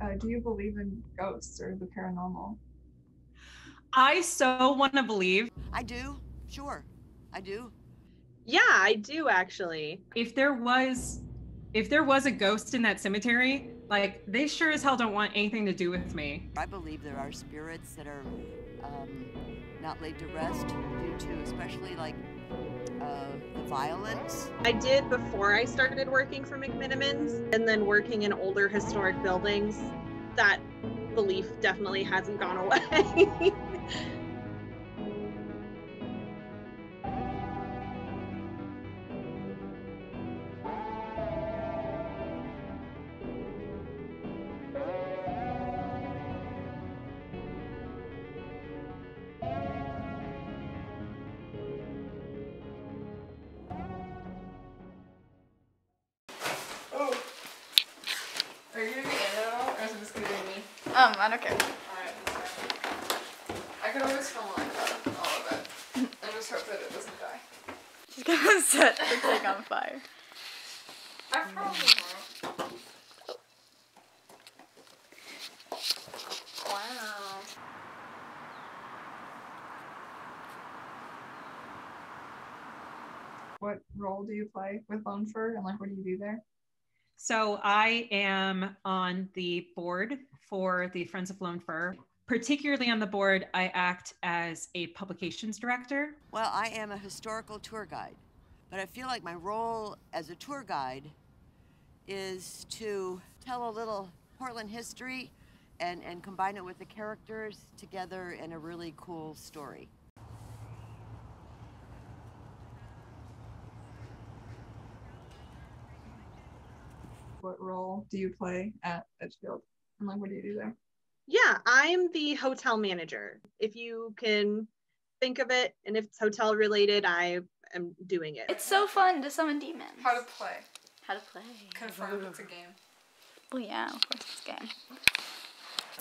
Uh, do you believe in ghosts or the paranormal? I so want to believe. I do. Sure. I do. Yeah, I do actually. If there was if there was a ghost in that cemetery, like they sure as hell don't want anything to do with me. I believe there are spirits that are um, not laid to rest due to especially like uh, the violence. I did before I started working for McMenamins and then working in older historic buildings. That belief definitely hasn't gone away. Um, I don't care. Alright, I can always film like that, all of it. And just hope that it doesn't die. She's gonna set the thing on fire. I probably won't. Wow. What role do you play with Lone Fir and like what do you do there? So I am on the board for the Friends of Lone Fir. Particularly on the board, I act as a publications director. Well, I am a historical tour guide, but I feel like my role as a tour guide is to tell a little Portland history and, and combine it with the characters together in a really cool story. What role do you play at Edgefield? And like what do you do there? yeah, I'm the hotel manager. If you can think of it, and if it's hotel related, I am doing it. It's so fun to summon demons. How to play. How to play. Confirmed it's a game. Well, yeah, of course it's a game.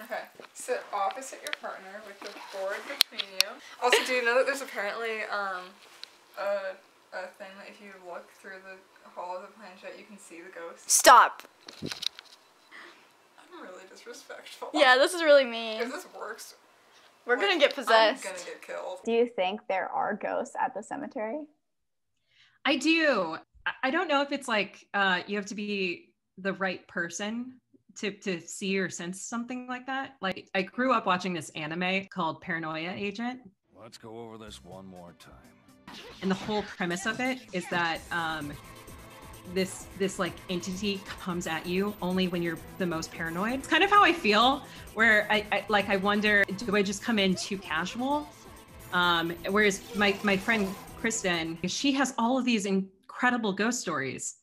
Okay. Sit opposite your partner with the board between you. Also, do you know that there's apparently um a a thing that if you look through the hole of the planchette, you can see the ghost. Stop. I'm really disrespectful. Yeah, this is really mean. If this works, We're gonna get possessed. I'm gonna get killed. Do you think there are ghosts at the cemetery? I do. I- I don't know if it's like uh, you have to be the right person to to see or sense something like that. Like I grew up watching this anime called Paranoia Agent, Let's go over this one more time. And the whole premise of it is that um, this this like entity comes at you only when you're the most paranoid. It's kind of how I feel. Where I, I like I wonder, do I just come in too casual? Um, whereas my my friend Kristen, she has all of these incredible ghost stories.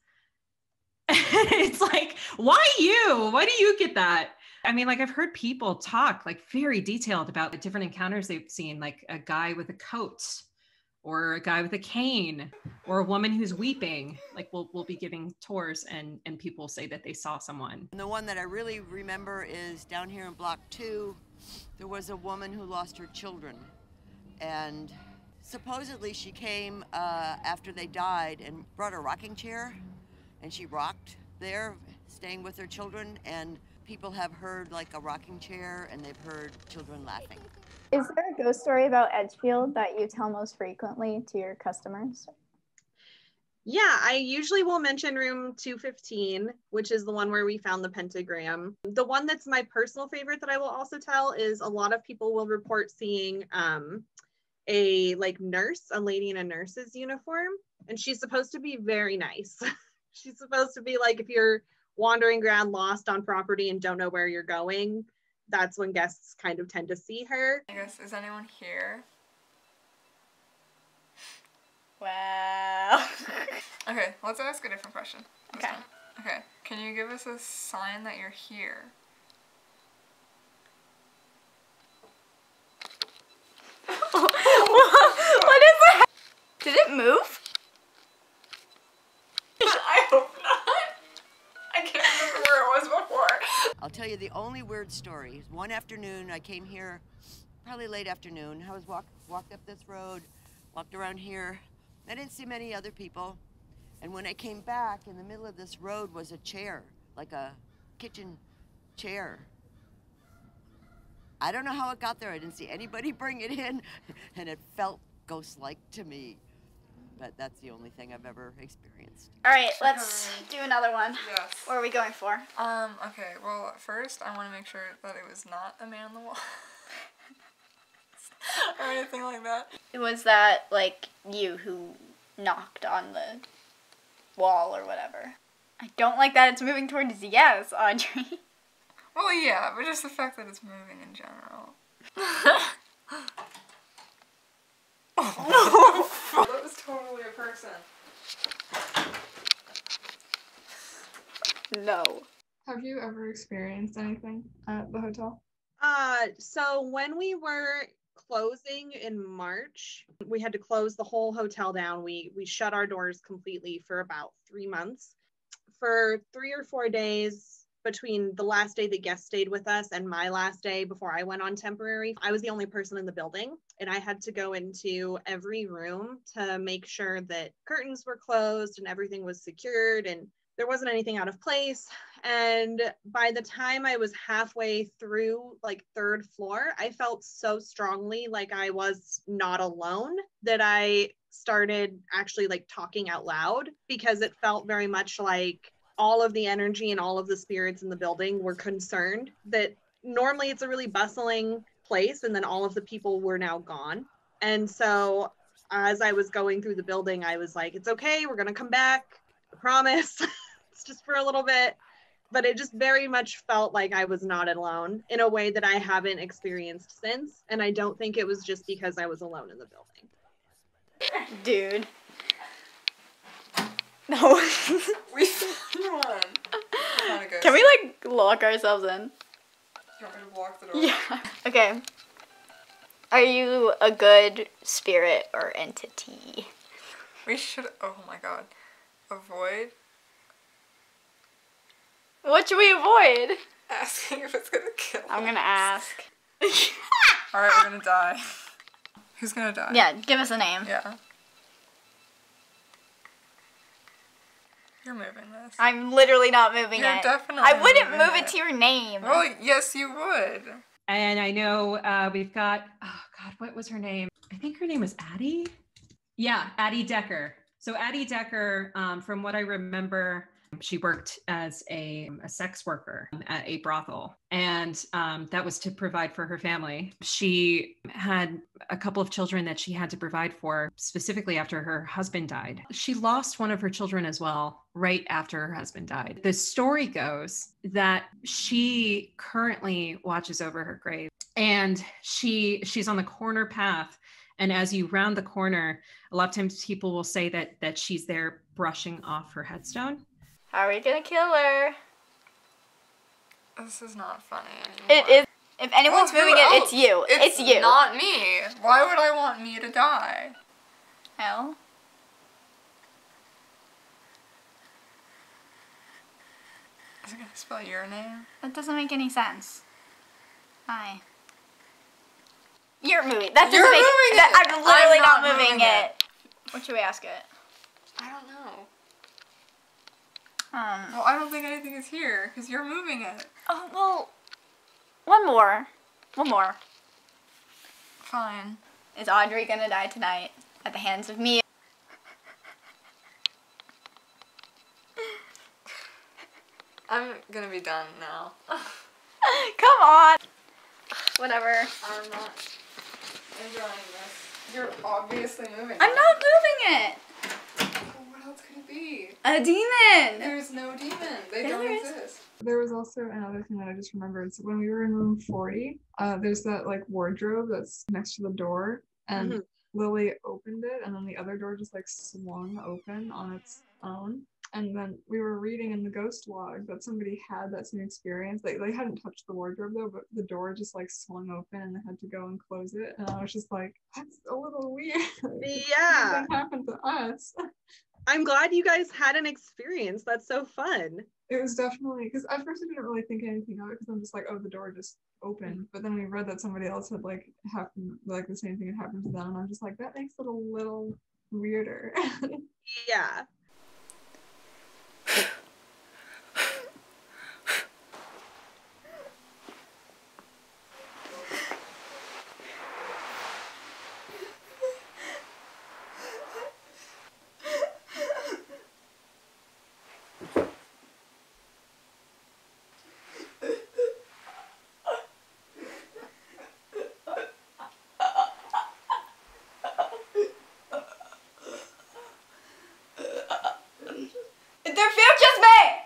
it's like, why you? Why do you get that? I mean, like I've heard people talk like very detailed about the different encounters they've seen, like a guy with a coat, or a guy with a cane, or a woman who's weeping. Like we'll we'll be giving tours, and and people say that they saw someone. And the one that I really remember is down here in Block 2, there was a woman who lost her children. And supposedly she came uh, after they died and brought a rocking chair, and she rocked there, staying with her children. And people have heard like a rocking chair, and they've heard children laughing. Is there a ghost story about Edgefield that you tell most frequently to your customers? Yeah, I usually will mention room 215, which is the one where we found the pentagram. The one that's my personal favorite that I will also tell is a lot of people will report seeing um, a like nurse, a lady in a nurse's uniform, and she's supposed to be very nice. she's supposed to be like if you're wandering around lost on property and don't know where you're going, that's when guests kind of tend to see her. I guess is anyone here? Wow. Okay, let's ask a different question. Okay. time. Okay. Can you give us a sign that you're here? what is that? Did it move? I'll tell you the only weird story. One afternoon, I came here, probably late afternoon. I was walk, walked up this road, walked around here. I didn't see many other people. And when I came back, in the middle of this road was a chair, like a kitchen chair. I don't know how it got there. I didn't see anybody bring it in, and it felt ghost like to me. But that's the only thing I've ever experienced. All right, let's do another one. Yes. What are we going for? Um, okay, well, first, I want to make sure that it was not a man on the wall. or anything like that. It was that like you who knocked on the wall or whatever? I don't like that it's moving towards yes, Audrey. Well, yeah, but just the fact that it's moving in general. oh, no! That was totally a person. No. Have you ever experienced anything at the hotel? Uh, so when we were closing in March, we had to close the whole hotel down. We we shut our doors completely for about three months. For three or four days between the last day the guest stayed with us and my last day before I went on temporary, I was the only person in the building, and I had to go into every room to make sure that curtains were closed and everything was secured and there wasn't anything out of place. And by the time i was halfway through like third floor i felt so strongly like i was not alone that i started actually like talking out loud because it felt very much like all of the energy and all of the spirits in the building were concerned that normally it's a really bustling place and then all of the people were now gone and so as i was going through the building i was like it's okay we're to come back i promise it's just for a little bit but it just very much felt like I was not alone in a way that I haven't experienced since. And I don't think it was just because I was alone in the building. Dude. No. We found one. Found a ghost. Can we like lock ourselves in? You want me to block the door? Yeah. Okay. Are you a good spirit or entity? We should. Oh my god. Avoid What should we avoid? asking if it's gonna kill. I'm gonna ask. All right, we're gonna die. Who's gonna die? Yeah, give us a name. Yeah. You're moving this. I'm literally not moving You're it. definitely I wouldn't move it it. to your name. Well, yes, you would. And I know uh, we've got, oh God, what was her name? I think her name was Addie. Yeah, Addie Decker. So Addie Decker, um, from what I remember, she worked as a, a sex worker at a brothel, and um, that was to provide for her family. She had a couple of children that she had to provide for, specifically after her husband died. She lost one of her children as well, right after her husband died. The story goes that she currently watches over her grave, and she she's on the corner path and as you round the corner a lot of times people will say that that she's there brushing off her headstone How are we gonna kill her? This is not funny anymore. It is. If anyone's Well, moving it, else? it's you. It's, you. Not me. Why would I want me to die? Hell. Is it gonna spell your name? That doesn't make any sense. Hi. You're moving. That doesn't You're make. moving that- it. I'm literally I'm not, not moving, moving it. it. What should we ask it? I don't know. Um. Well, I don't think anything is here because you're moving it. Oh well. One more. One more. Fine. Is Audrey gonna die tonight at the hands of me? I'm gonna be done now. Come on. Whatever. I'm not enjoying this. You're obviously moving. I'm it. not moving it. Well, What else could it be? A demon. There's no demon. They Yeah, don't there is. exist. There was also another thing that I just remembered. So when we were in room 40, uh, there's that like wardrobe that's next to the door, and Mhm. Lili opened it, and then the other door just like swung open on its own. And then we were reading in the ghost log that somebody had that same experience. They, they hadn't touched the wardrobe though, but the door just like swung open and they had to go and close it. And I was just like, that's a little weird. Yeah. That happened to us. I'm glad you guys had an experience. That's so fun. It was definitely because at first I didn't really think anything of it because I'm just like, oh, the door just opened. But then we read that somebody else had like happened, like the same thing had happened to them, and I'm just like, that makes it a little weirder. Yeah. their future's made!